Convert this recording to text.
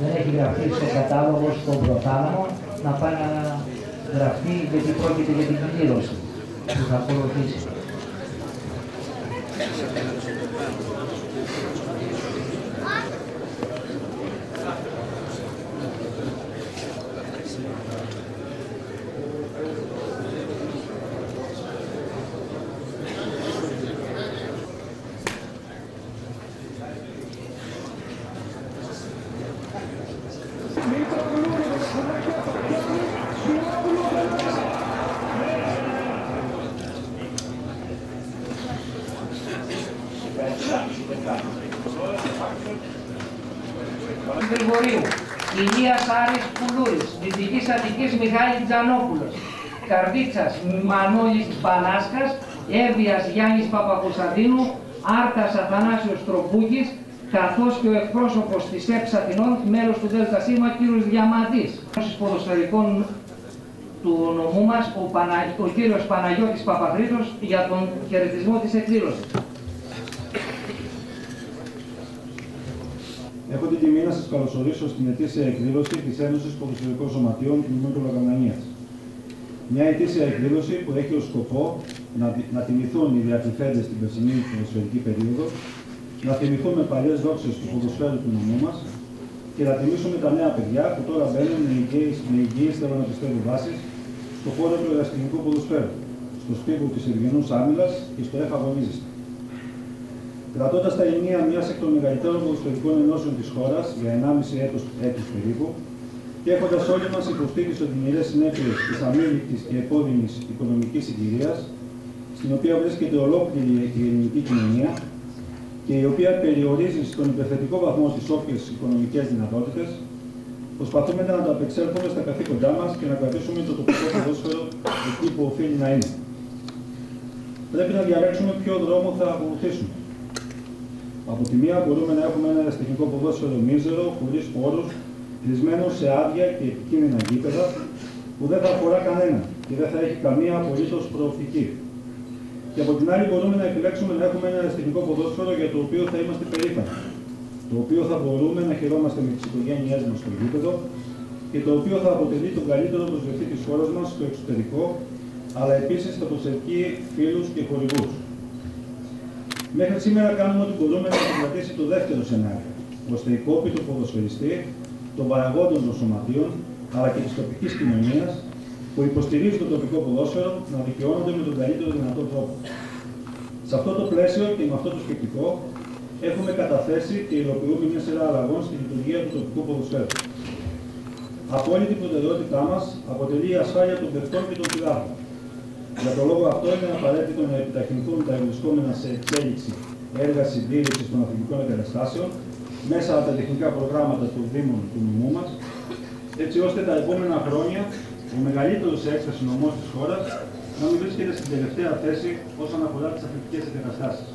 Δεν έχει γραφτεί στο κατάλογο στον προθάλαμο να πάει να γραφτεί γιατί πρόκειται για την κλήρωση που θα ακολουθήσει. Γρηγορίου, Ηλίας Άρης Πουλούρης, Δυτικής Αττικής Μιχάλης Τζανόπουλος, Καρδίτσας Μανώλης Πανάσκας, Εύβοιας Γιάννης Παπακοσταντίνου, Άρτας Αθανάσιος Τροπούκης, καθώς και ο εκπρόσωπος της ΕΠΣ Αθηνών, μέλος του ΔΣ, κύριος Διαμαντής. Στους ποδοσφαιρικών του νομού μας, ο, Πανα... ο κύριος Παναγιώτης Παπαδρίτος, για τον χαιρετισμό της εκδήλωσης. Έχω την τιμή να σας καλωσορίσω στην ετήσια εκδήλωση της Ένωσης Ποδοσφαιρικών Σωματείων του Ινού Λογανανία. Μια ετήσια εκδήλωση που έχει ως σκοπό να, να τιμηθούν οι διακληθέντε στην περσινή ποδοσφαιρική περίοδο, να θυμηθούμε παλιές δόξες του ποδοσφαίρου του νομού μας και να τιμήσουμε τα νέα παιδιά που τώρα μπαίνουν με υγιεί, θέλω να πιστεύω, βάσεις στο χώρο του εργαστηρικού ποδοσφαίρου, στο σπίτι της Ευγενούς Άμυλας και στο ΕΦ Αγωνίζεστα. Κρατώντας τα ενία μιας εκ των μεγαλύτερων ποδοσφαιρικών ενώσεων της χώρας για 1,5 έτο έτους περίπου και έχοντας όλοι μας υποστεί τι οδυνηρέ συνέπειες της αμήλικτη και επώδυνης οικονομικής συγκυρίας, στην οποία βρίσκεται ολόκληρη η ελληνική κοινωνία και η οποία περιορίζει στον υπερθετικό βαθμό τις όποιες οικονομικές δυνατότητες, προσπαθούμε να ανταπεξέλθουμε στα καθήκοντά μας και να κρατήσουμε το τοπικό ποδόσφαιρο εκεί που οφείλει να είναι. Πρέπει να διαλέξουμε ποιο δρόμο θα ακολουθήσουμε. Από τη μία μπορούμε να έχουμε ένα τεχνικό ποδόσφαιρο μίζερο, χωρίς χώρου, κλεισμένο σε άδεια και επικίνδυνα γήπεδα, που δεν θα αφορά κανένα και δεν θα έχει καμία απολύτως προοπτική. Και από την άλλη μπορούμε να επιλέξουμε να έχουμε ένα τεχνικό ποδόσφαιρο για το οποίο θα είμαστε περήφανοι. Το οποίο θα μπορούμε να χαιρόμαστε με τις οικογένειές μας στο γήπεδο και το οποίο θα αποτελεί τον καλύτερο προσβευτή της χώρας μας στο εξωτερικό, αλλά επίσης θα προσελκύει φίλους και χορηγούς. Μέχρι σήμερα κάνουμε ό,τι μπορούμε να συγκρατήσει το δεύτερο σενάριο, ώστε οι κόποι του ποδοσφαιριστή, των παραγόντων των σωματείων, αλλά και της τοπικής κοινωνίας που υποστηρίζει το τοπικό ποδόσφαιρο να δικαιώνονται με τον καλύτερο δυνατό τρόπο. Σε αυτό το πλαίσιο και με αυτό το σκεπτικό, έχουμε καταθέσει και υλοποιούμε μια σειρά αλλαγών στη λειτουργία του τοπικού ποδοσφαίρου. Απόλυτη προτεραιότητά μας αποτελεί η ασφάλεια των παιχτών και των πειράδων. Για τον λόγο αυτό είναι απαραίτητο να επιταχυνθούν τα ευρισκόμενα σε εξέλιξη έργα συντήρηση των αθλητικών εγκαταστάσεων μέσα από τα τεχνικά προγράμματα των Δήμων του νομού μας, έτσι ώστε τα επόμενα χρόνια ο μεγαλύτερος σε έκταση νομό της χώρας να μην βρίσκεται στην τελευταία θέση όσον αφορά τις αθλητικές εγκαταστάσεις.